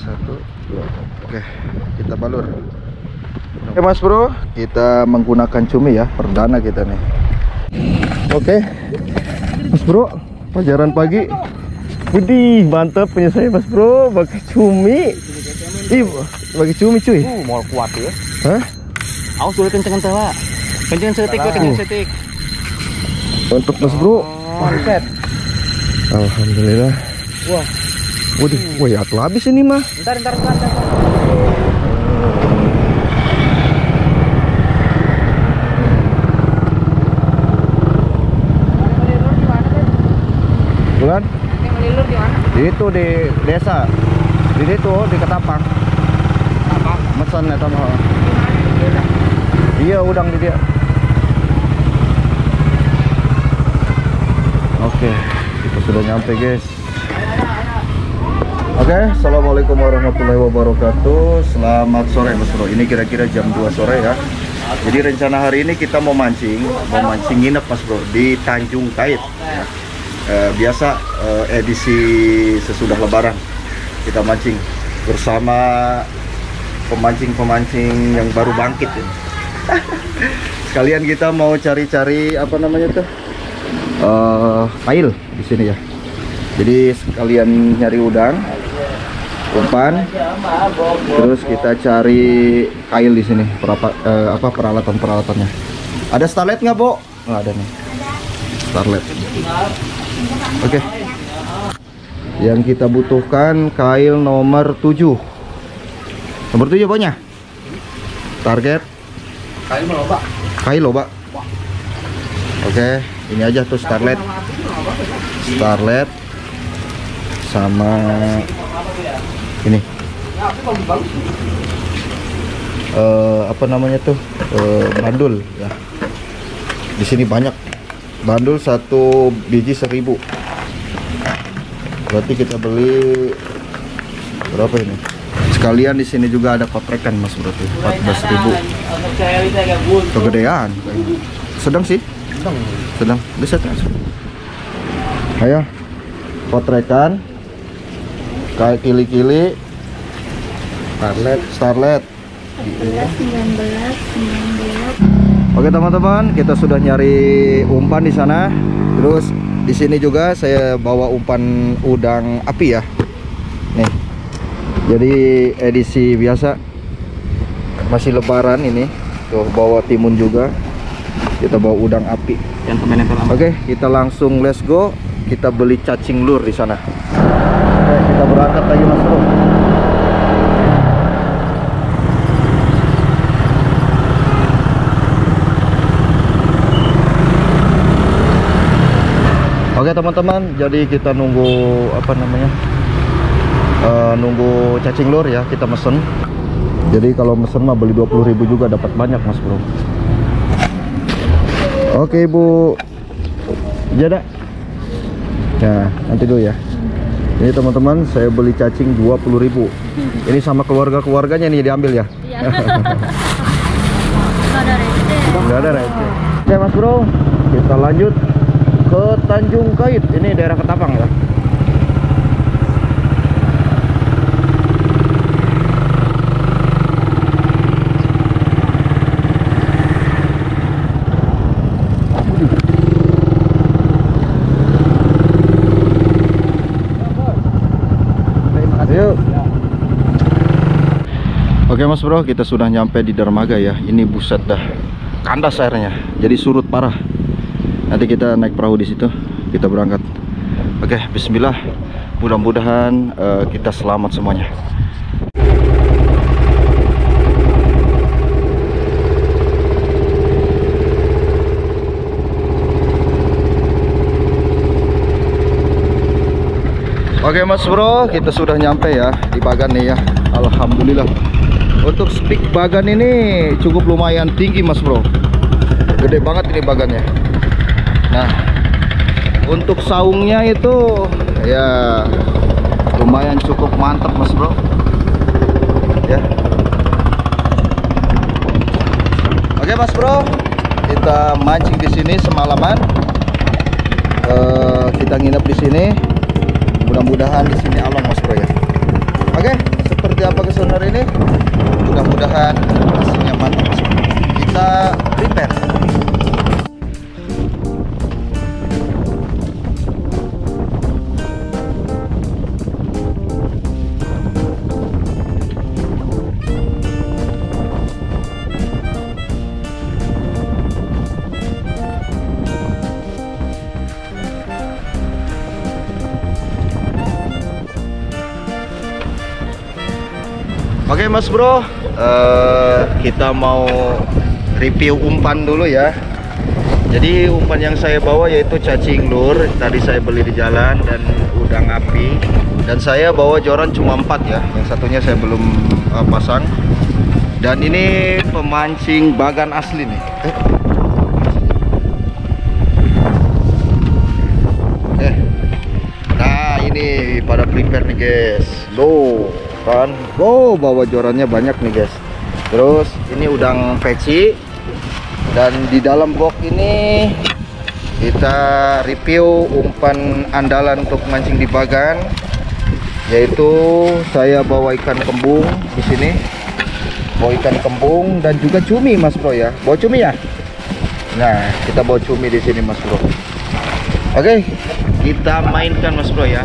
satu dua. Oke kita balur. Oke mas bro kita menggunakan cumi ya perdana kita nih. Oke. Mas bro pelajaran pagi. Widih, mantap punya saya mas bro. Pakai cumi. Ih, pakai cumi cuy. Uh, mau kuat ya. Hah? Awas dulu kenceng-kenceng, Pak. Kenceng setik, Pak, kenceng setik. Untuk mas bro. Set. Alhamdulillah. Wah, Waduh, wah ya tuh habis ini mah ntar ntar ntar. ntar. Bulan? Melilur di mana? Itu di desa Di situ, di Ketapang Apa? Mesen ya sama Iya udang di dia Oke Kita sudah nyampe guys Oke Assalamualaikum warahmatullahi wabarakatuh Selamat sore mas bro Ini kira-kira jam 2 sore ya Jadi rencana hari ini kita mau mancing Mau mancing nginep mas bro Di Tanjung Kait ya. Eh, Biasa eh, edisi sesudah lebaran Kita mancing bersama pemancing-pemancing yang baru bangkit ini. Sekalian kita mau cari-cari apa namanya tuh? Eh, kail di sini ya. Jadi sekalian nyari udang, umpan, terus kita cari kail di sini. Perapa, eh, apa peralatan-peralatannya? Ada starlet nggak, Bo? Nggak ada nih. Starlet. Oke. Yang kita butuhkan kail nomor 7. Nomor 7 apanya? Target mau Pak. kail loh, Pak. Oke, ini aja tuh starlet. Starlet sama ini. Eh, apa namanya tuh? Eh, bandul ya. Di sini banyak. Bandul satu biji seribu. Berarti kita beli berapa ini? Sekalian di sini juga ada potrekan mas berarti 14.000 kegedean kayaknya. sedang sih sedang bisa kan ayo potrekan kayak kili-kili starlet starlet 19, 19. Oke teman-teman, kita sudah nyari umpan di sana. Terus di sini juga saya bawa umpan udang api ya. Nih. Jadi edisi biasa masih lebaran ini. Tuh bawa timun juga. Kita bawa udang api. Oke, kita langsung let's go. Kita beli cacing lur di sana. Mas. Oke teman-teman, jadi kita nunggu apa namanya? Eh, nunggu cacing lur ya, kita mesen. Jadi kalau mesen mah beli 20.000 juga dapat banyak Mas Bro. Oke Bu Jada Nah nanti dulu ya Ini teman-teman saya beli cacing 20.000 Ini sama keluarga-keluarganya nih diambil ya? Iya. Nggak ada receh. Nggak ada receh. Oke mas bro Kita lanjut ke Tanjung Kait. Ini daerah Ketapang ya Yuk. Oke mas bro, kita sudah nyampe di dermaga ya. Ini buset dah, kandas airnya. Jadi surut parah. Nanti kita naik perahu di situ. Kita berangkat. Oke, Bismillah. Mudah-mudahan eh, kita selamat semuanya. Oke mas bro, kita sudah nyampe ya di Bagan nih ya. Alhamdulillah. Untuk speak Bagan ini cukup lumayan tinggi mas bro. Gede banget ini bagannya. Nah, untuk saungnya itu ya lumayan cukup mantap mas bro. Ya. Oke mas bro, kita mancing di sini semalaman. Eh, kita nginep di sini mudah-mudahan di sini alam mas bro ya oke mudah-mudahan hasilnya mantap. Kita prepare Mas Bro, eh, kita mau review umpan dulu ya. Jadi umpan yang saya bawa yaitu cacing lur. Tadi saya beli di jalan dan udang api. Dan saya bawa joran cuma 4 ya. Yang satunya saya belum eh, pasang. Dan ini pemancing bagan asli nih. Eh. Eh. Nah ini pada prepare nih guys. Loh kan, wow bawa jorannya banyak nih guys. Terus ini udang peci. Dan di dalam box ini kita review umpan andalan untuk mancing di bagan. Yaitu saya bawa ikan kembung di sini. Bawa ikan kembung dan juga cumi mas bro ya. Bawa cumi ya? Nah kita bawa cumi di sini mas bro. Oke kita mainkan mas bro ya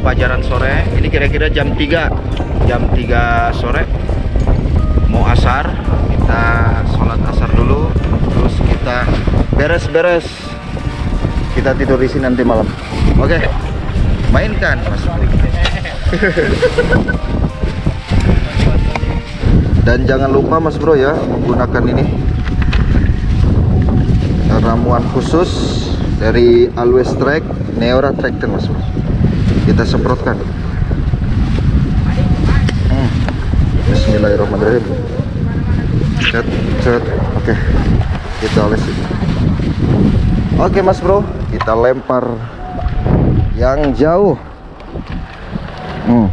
pajaran sore. Ini kira-kira jam 3 jam 3 sore. Mau asar kita sholat asar dulu. Terus kita beres-beres. Kita tidur di sini nanti malam. Oke. Mainkan mas dan jangan lupa mas bro ya menggunakan ini. Ramuan khusus dari Always Track Neora Tractor mas bro kita semprotkan. Hmm. Bismillahirrahmanirrahim. Cet cet oke. Kita olesin oke mas bro. Kita lempar yang jauh. Hmm.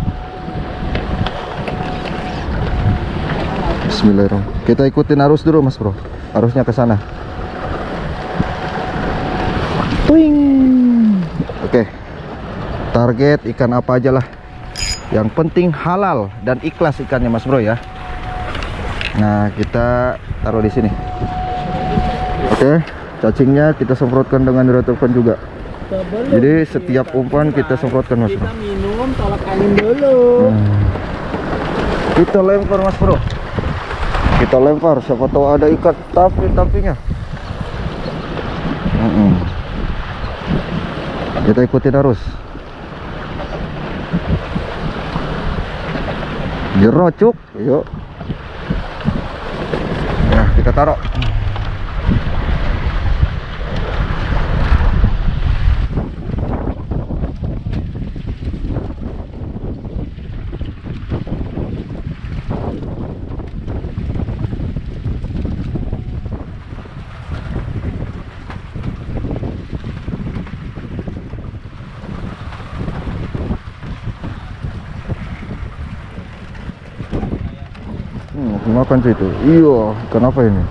Bismillahirrahmanirrahim. Kita ikutin arus dulu mas bro. Arusnya ke sana. Oke target ikan apa aja lah. Yang penting halal dan ikhlas ikannya mas bro ya. Nah kita taruh di sini. Oke cacingnya kita semprotkan dengan dirotokkan juga. Jadi setiap umpan kita semprotkan mas bro. Kita minum tolak angin dulu. Hmm. kita lempar mas bro. Kita lempar siapa tahu ada ikan tapi tapinya Mm-mm. kita ikutin arus jerocuk yuk nah kita taruh Hmm, makan sih itu. Iya, kenapa ini?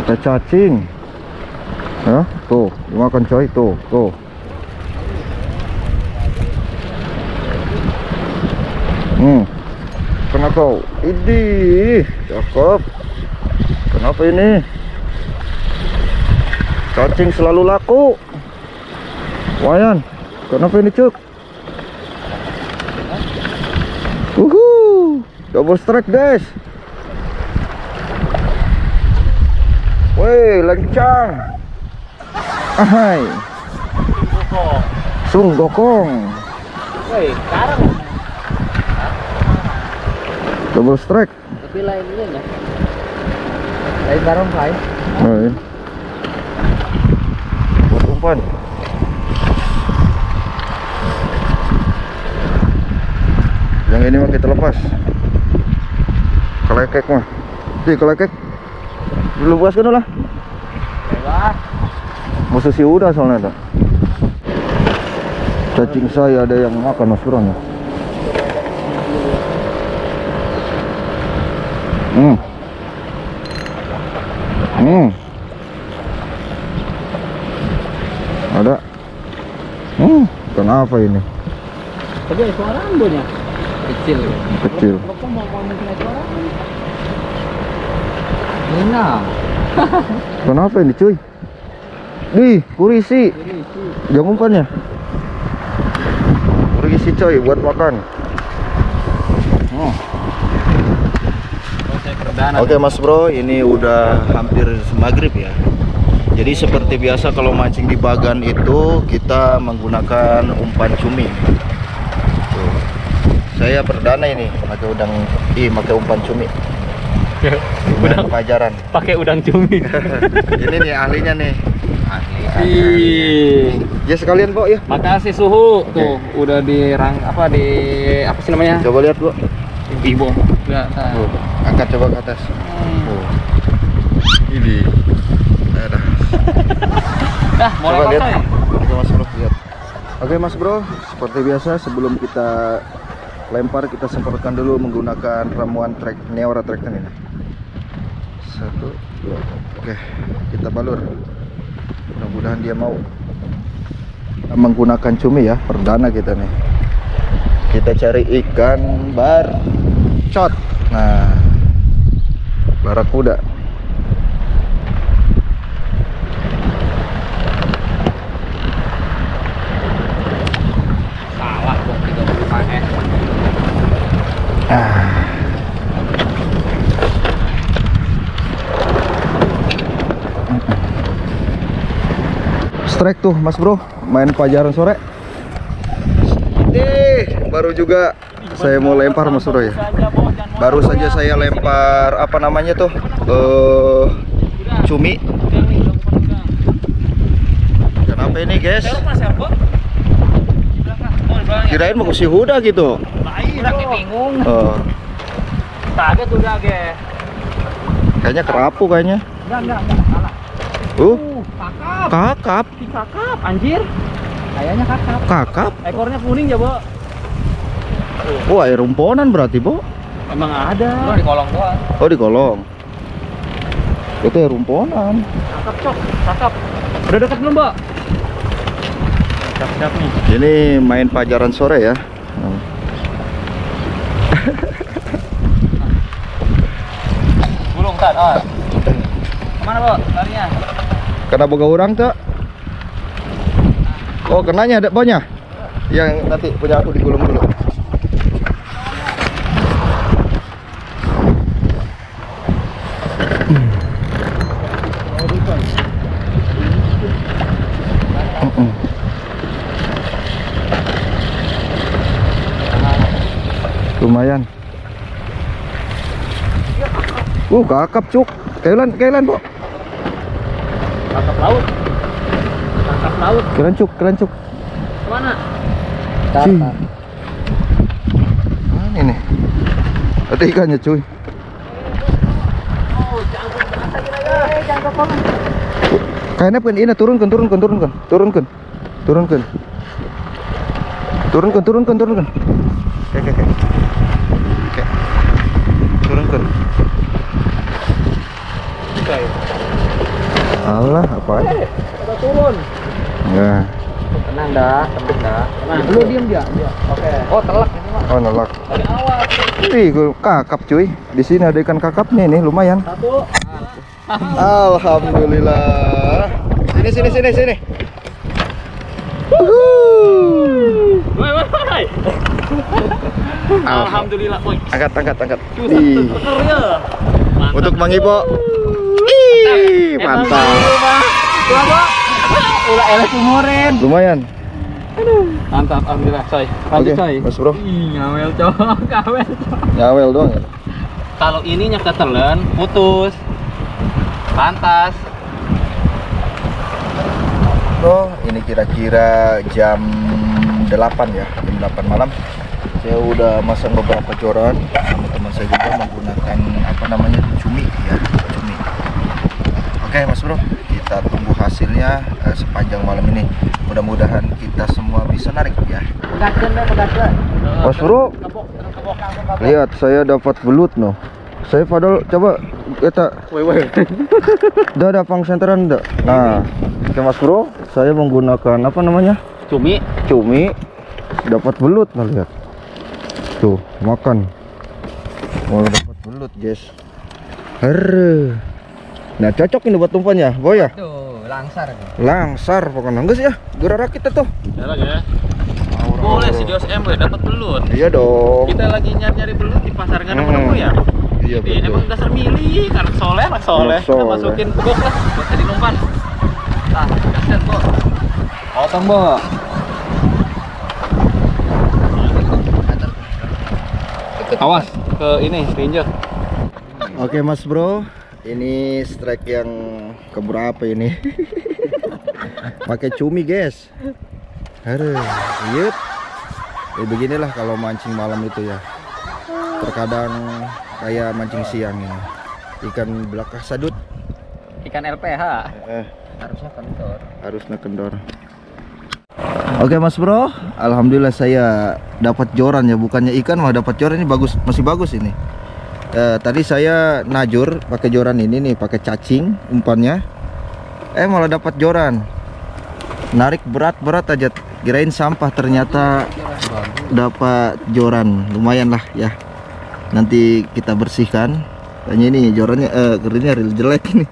Makan cacing. Ya, tuh, dimakan coy, tuh, tuh. Hmm. Kena kau. Idi, cakep. Kenapa ini? Cacing selalu laku. Wayan, kenapa ini cuk? Double strike guys. Woi, lencang. Ahai. Sung gokong. Woi, Double strike. tapi lainnya ya. Lain. Oh, iya. Buat umpan. Yang ini mah kita lepas. Kelekek mah. Di kelekek. Dulu lepaskan dulu lah. Bebas. Musuh si udah soalnya ada. Cacing saya ada yang makan mas Bro, nih. Hmm. Hmm. Ada. Hmm. Kenapa ini? Tapi ada suara ambunya. Kecil. kecil itu orang? Enak. kenapa ini cuy Ih, kurisi. Jangan umpannya. Kurisi coy buat makan. Oh. Oke Mas Bro, ini udah hampir maghrib ya. Jadi seperti biasa kalau mancing di Bagan itu kita menggunakan umpan cumi. Saya perdana ini pakai udang, ih pakai umpan cumi. Udang pajaran. Pakai udang cumi. ini nih ahlinya nih. Ih. Ya sekalian Pok ya. Makasih suhu tuh udah dirang apa di apa sih namanya? Coba lihat Bu. Ibu. Enggak. Tuh, angkat coba ke atas. Oh. Ini. Ada. Dah, mau Coba lihat. coy. Oke Mas Bro, lihat. Oke Mas Bro, seperti biasa sebelum kita lempar kita semprotkan dulu menggunakan ramuan trek Neora Trekten ini. Satu, dua. Oke, kita balur. Mudah-mudahan dia mau. Kita menggunakan cumi ya, perdana kita nih. Kita cari ikan barcot. Nah, barakuda. Salah dong 30 km. Ah. Strike tuh Mas Bro, main pajaran sore. Nih, baru juga saya mau lempar Mas Bro ya. Baru saja saya lempar apa namanya tuh? Eh cumi. Kenapa ini, guys? Kirain mau si Huda gitu. Bingung. Oh, Kaget udah, ge. kayaknya kerapu kayaknya. Enggak, enggak, enggak. Salah. Uh, Uh, kakap. kakap, Si kakap, anjir. Kayaknya kakap. kakap. Ekornya kuning ya, Bo. Wah, air rumponan berarti, Bo. Emang ada. Lu di kolong doang. Oh, di kolong. Itu air rumponan. Kakap, cok. Kakap. Udah deket belum, Bo? Siap-siap nih. Ini main pajaran sore ya. Hmm. Tan. Oh. Ke mana, Bo? Larinya? Kena boga orang tuh. Oh, kenanya ada bonya. Yang nanti punya aku digulung dulu. Lumayan. Uh, kakap cuk. Kailan, kailan, Bu. Kakap laut. Kakap laut. Keren cuk, keren cuk. Ke mana? Cih. Mana ini? Ada ikannya cuy. Kayaknya pengen ini turunkan, turunkan, turunkan, turunkan, turunkan, turunkan, turunkan, turunkan. Oke, oke. Oke. Allah, apa? Udah turun. Ya. Tenang dah, tembus dah. Tenang. Lu diem dia. dia. Oke. Oh, telak ini mah. Oh, nolak. Dari awal. Wih, gua- kakap cuy. Di sini ada ikan kakapnya nih, lumayan. Satu. Alhamdulillah. Sini sini sini sini. Woi, woi, woi. Alhamdulillah. Woi, Angkat angkat angkat. Ih. Untuk Mang Ipo. Mantap. Ulah elek umurin. Lumayan. Mantap, alhamdulillah, coy. Lanjut, coy. Mas Bro. Ih, ngawel cowok, ngawel. Nyawel doang ya. Kalau ininya ketelen, putus. Pantas. Oh, ini kira-kira jam 8 ya, jam 8 malam. Saya udah masang beberapa joran sama teman saya juga menggunakan apa namanya ya. Oke, Mas Bro, kita tunggu hasilnya eh, sepanjang malam ini. Mudah-mudahan kita semua bisa narik ya. Mas Bro, lihat saya dapat belut noh. Saya padahal coba kita udah ada pang senteran enggak? Nah, oke Mas Bro, saya menggunakan apa namanya? Cumi. Cumi dapat belut nah lihat. Tuh, makan. Mau dapat belut, guys. Herre. Nah, cocok ini buat umpannya, boy ya. Tuh, langsar. Langsar pokoknya. Enggak sih ya? Gura kita tuh. Ya lagi ya. Boleh si Jos M dapat belut. Iya dong. Kita lagi nyari-nyari belut di pasar nggak Hmm. nemu-nemu ya. Iya Jadi betul. emang dasar milih, anak soleh, anak soleh. Anak Kita soleh. masukin box lah, buat jadi umpan. Nah, gasket kok. Potong, Bo. Awas ke ini, keinjek. Oke, Mas Bro. Ini strike yang keberapa ini? Pakai cumi, guys. Aduh, yep. Ya beginilah kalau mancing malam itu ya. Terkadang kayak mancing siang ini. Ikan belakang sadut. Ikan LPH. Eh, Harusnya kantor. harusnya kendor. Oke Mas Bro, alhamdulillah saya dapat joran ya, bukannya ikan mah dapat joran ini bagus, masih bagus ini. Eh, tadi saya najur pakai joran ini nih, pakai cacing umpannya. Eh malah dapat joran. Narik berat-berat aja, kirain sampah ternyata dapat joran, lumayan lah ya. Nanti kita bersihkan. Tanya ini jorannya, eh gerinya real jelek ini.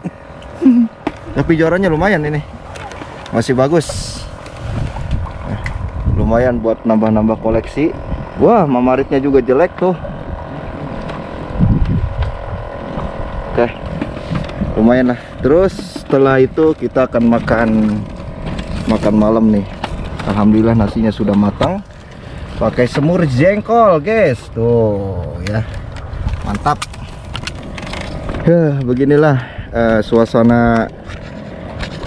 Tapi jorannya lumayan ini, masih bagus lumayan buat nambah-nambah koleksi wah mamaritnya juga jelek tuh oke lumayan lah. Terus setelah itu kita akan makan makan malam nih. Alhamdulillah nasinya sudah matang. Pakai semur jengkol guys. Tuh ya. Mantap. Heh, beginilah eh, suasana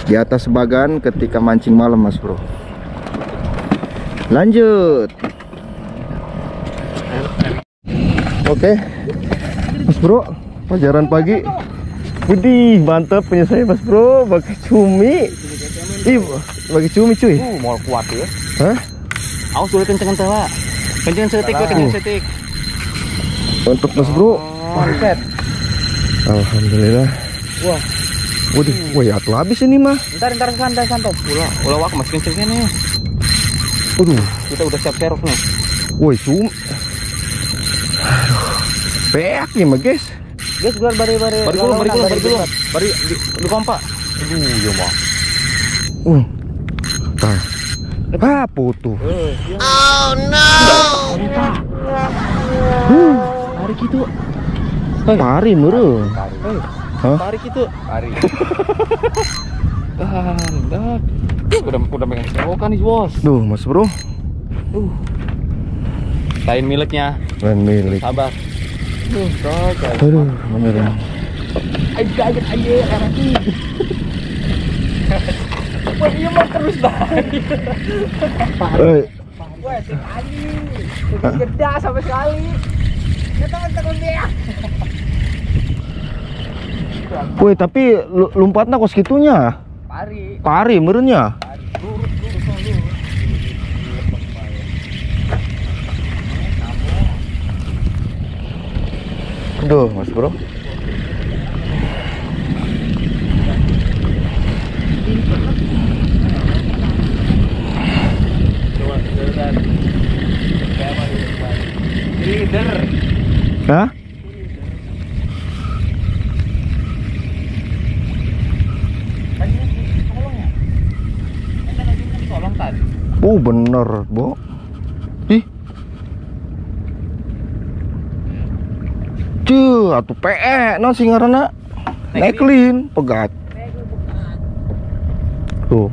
di atas bagan ketika mancing malam mas bro. Lanjut. Oke. Mas bro pelajaran pagi Widih mantap punya saya mas bro pakai cumi Ih pakai cumi cuy Uh, mau kuat ya. Hah? Awas boleh kenceng-kenceng lah. Kenceng setik, Salah. kenceng setik. untuk mas bro Onset. Alhamdulillah Wah, Waduh, wah ya habis ini mah ntar ntar santai santai. Ulah, ulah wak mas kenceng kan ya. Waduh, Kita udah siap serok nih. woi cumi Aduh, peak nih mah guys Guys, gua bari bari. Bari gulung, bari gulung, bari gulung. Bari di, di kompak. Aduh, ya mah. Uh. Tah. Apa tuh? Tarik itu. Pari meureun. Hah? Tarik itu. Bari. Tahan, dah. Udah udah pengen serokan nih, Bos. Duh, Mas Bro. Lain miliknya. Lain milik. Sabar. Kagak. Aduh, bener ya. Ayo kaget aja lagi. Wah, iya mah terus. Eh, Wah, sekali. Jeda sampai sekali. Ya teman-teman dia. woi tapi lompatnya kok segitunya? Pari. Pari merenya. Aduh, Mas Bro. Leader. Hah? Tolong tadi. Oh, bener, Bo. Ih. Cuh, atuh PE non sing ngaranna. Neklin, pegat. Tuh,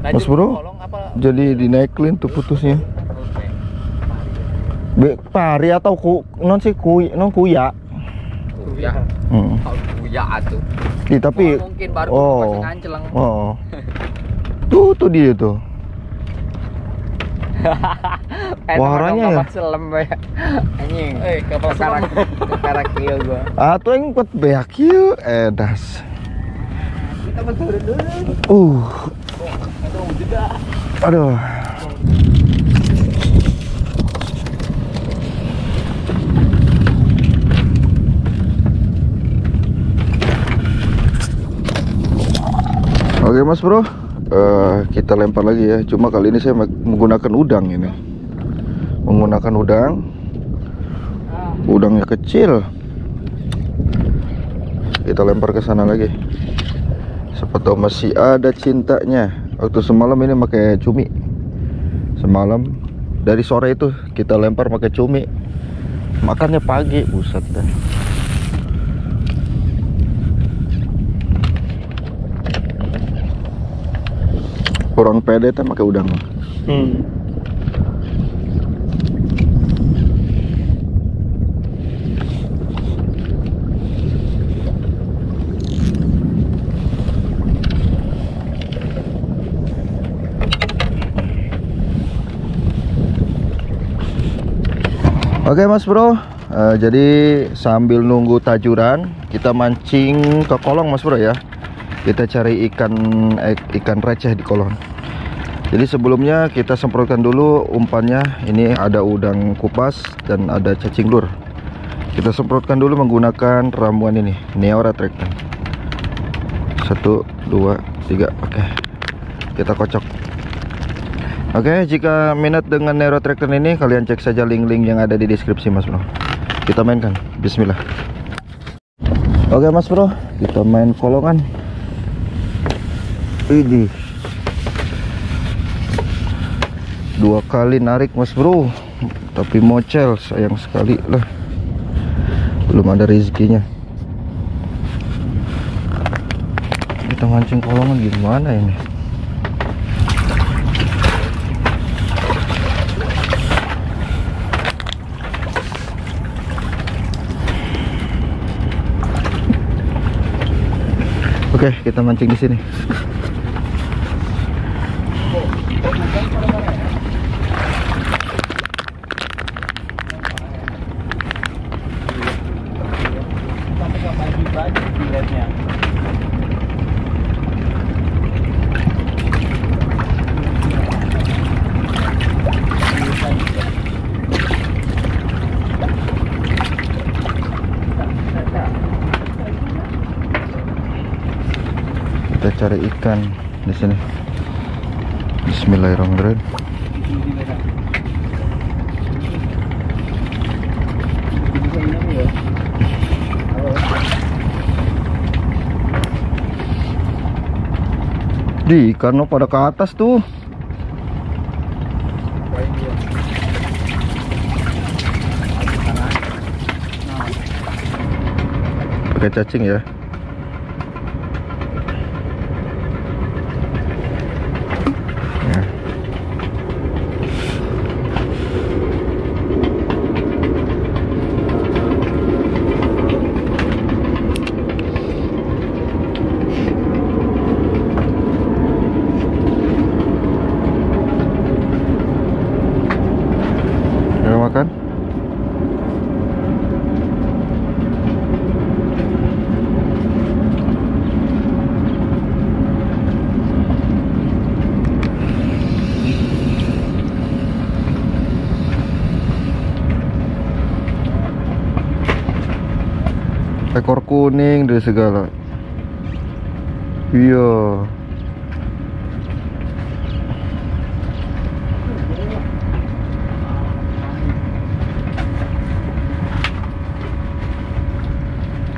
Mas Bro. Jadi di neklin tuh putusnya. Be, pari atau ku non sih kuy, non kuya. Ya, Hmm. ya atuh. Tapi Wah, mungkin baru oh. Oh. Tuh tuh dia tuh. Eh, Warnanya ya? selam ya. Anjing. Eh, kapal Sekarang selam. sekarang kieu gua. Atuh yang kuat beak yuk, edas. Kita menturun dulu. Uh. Aduh. Oke mas bro, Eh, kita lempar lagi ya. Cuma kali ini saya menggunakan udang ini. Menggunakan udang. Udangnya kecil. Kita lempar ke sana lagi. Siapa tahu masih ada cintanya. Waktu semalam ini pakai cumi. Semalam dari sore itu kita lempar pakai cumi. Makannya pagi buset dah. Kurang pede tuh pakai udang. Hmm. Oke mas bro. Eh, Jadi sambil nunggu tajuran Kita mancing ke kolong mas bro ya. Kita cari ikan eh, ikan receh di kolong. Jadi sebelumnya kita semprotkan dulu umpannya. Ini ada udang kupas dan ada cacing lur Kita semprotkan dulu menggunakan ramuan ini. Neora Tractor Satu, dua, tiga. Oke. Kita kocok Oke, jika minat dengan Nero Tractor ini, kalian cek saja link-link yang ada di deskripsi, Mas Bro. Kita mainkan. Bismillah. Oke, Mas Bro, kita main kolongan. Ini dua kali narik, Mas Bro, tapi mocel, sayang sekali lah. Belum ada rezekinya. Kita mancing kolongan gimana ini? Oke, kita mancing di sini. Kita cari ikan di sini. Bismillahirrahmanirrahim. Di lo pada ke atas tuh. Pakai cacing. Ya. Udah makan? ekor kuning dari segala. Iya.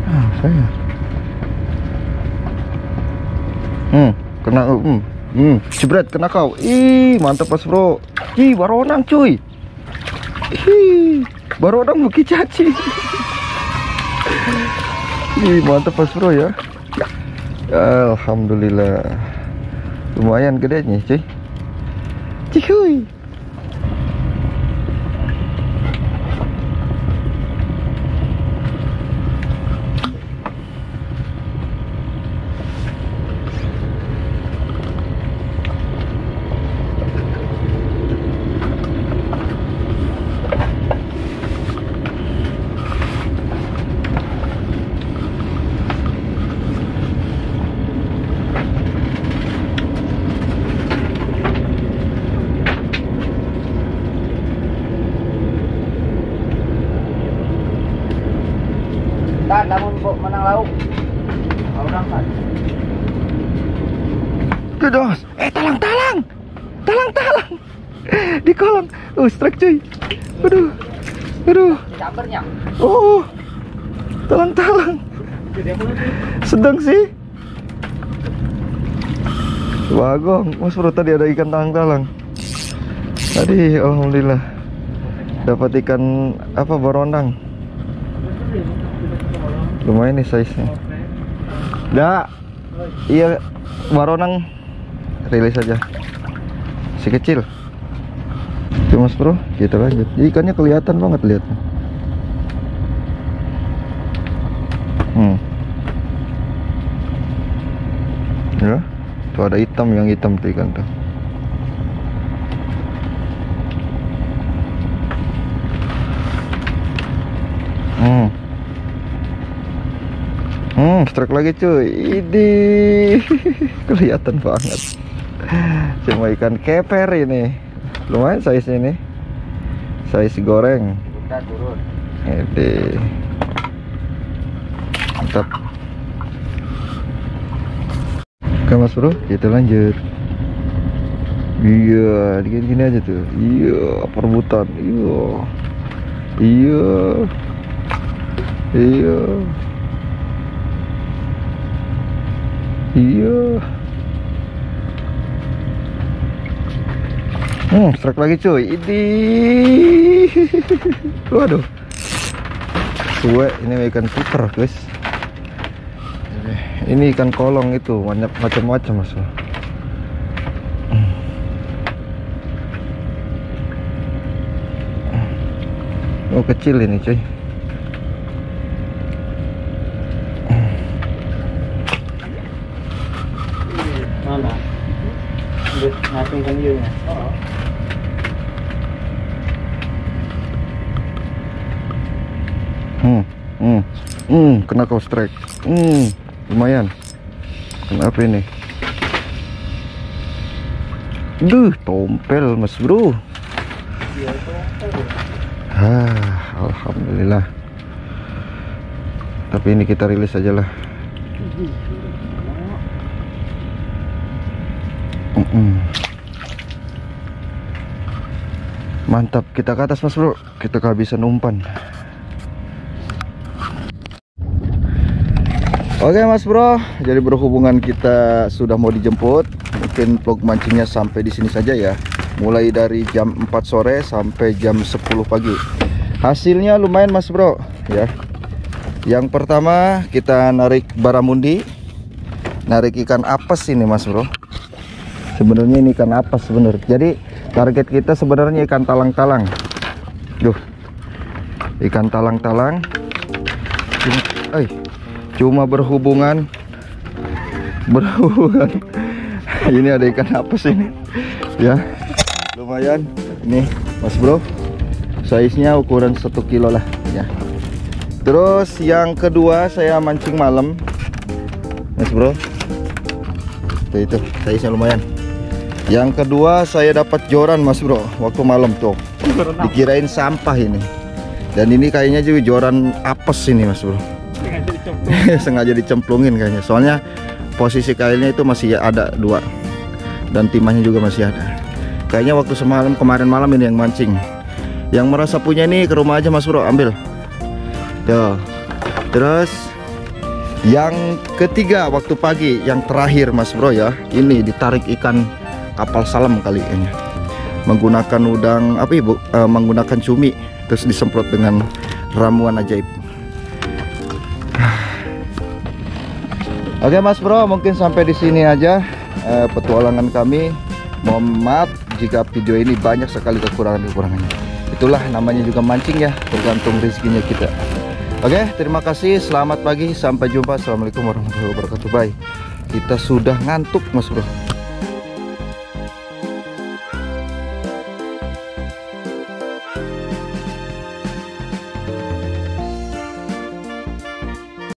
Ah saya hmm kena hmm hmm jebret kena kau. Ih mantap pas bro. Ih baru orang cuy. Ih baru orang buki caci Ih, mantap Mas Bro ya. Alhamdulillah. Lumayan gedenya, cuy. Cikuy. Tak, namun bu menang lauk. Kalau berangkat. Kedos. Eh, talang, talang. Talang, talang. Di kolam. Oh, strike cuy. Aduh. Aduh. Oh. Talang-talang. Sedang sih. Bagong, Mas Bro tadi ada ikan talang-talang. Tadi alhamdulillah dapat ikan apa baronang. Lumayan nih size-nya. Da. Iya baronang rilis aja. Si kecil. Oke Mas Bro, kita lanjut. Jadi ikannya kelihatan banget lihat. Hmm. Ya, tuh ada hitam yang hitam tuh ikan tuh. Hmm. Hmm, strike lagi cuy. Ini kelihatan banget. Cuma ikan keper ini. Lumayan size ini. Size goreng. Ini. Mantap. Oke mas bro, kita lanjut. Iya, gini-gini aja tuh. Iya, perebutan. Iya. Iya. Iya. Iya. Hmm, strike lagi cuy. Ini. Waduh. Suwe, ini ikan puter, guys. Ini ikan kolong itu, banyak macam-macam, Mas. Oh, kecil ini, cuy. Mana? Udah ngacungkan dia ya. Hmm, hmm, kena kau strike. Hmm, lumayan. Kenapa ini? Duh, tompel mas bro. Ah, alhamdulillah. Tapi ini kita rilis aja lah. Mm-mm. Mantap, kita ke atas mas bro. Kita kehabisan umpan. Oke mas bro, jadi berhubungan kita sudah mau dijemput. Mungkin vlog mancingnya sampai di sini saja ya. Mulai dari jam 4 sore sampai jam 10 pagi. Hasilnya lumayan mas bro ya. Yang pertama kita narik baramundi. Narik ikan apes ini mas bro. Sebenarnya ini ikan apes sebenarnya. Jadi target kita sebenarnya ikan talang-talang. Duh. Ikan talang-talang. Eh cuma berhubungan. Berhubungan. Ini ada ikan apa sih ini? Ya. Lumayan. Ini mas bro. Size nya ukuran satu kilo lah ya. Terus yang kedua saya mancing malam. Mas bro. Tuh itu. Size nya lumayan. Yang kedua saya dapat joran mas bro. Waktu malam tuh. Dikirain sampah ini. Dan ini kayaknya juga joran apes ini mas bro sengaja dicemplungin kayaknya. Soalnya posisi kailnya itu masih ada dua. Dan timahnya juga masih ada. Kayaknya waktu semalam kemarin malam ini yang mancing. Yang merasa punya ini ke rumah aja mas bro ambil. Tuh. Terus yang ketiga waktu pagi yang terakhir mas bro ya. Ini ditarik ikan kapal salam kali ini menggunakan udang apa ibu? Eh, menggunakan cumi. Terus disemprot dengan ramuan ajaib Oke Mas Bro, mungkin sampai di sini aja eh, petualangan kami. Mohon maaf jika video ini banyak sekali kekurangan-kekurangannya. Itulah namanya juga mancing ya, tergantung rezekinya kita. Oke, terima kasih. Selamat pagi, sampai jumpa. Assalamualaikum warahmatullahi wabarakatuh. Bye. Kita sudah ngantuk Mas Bro.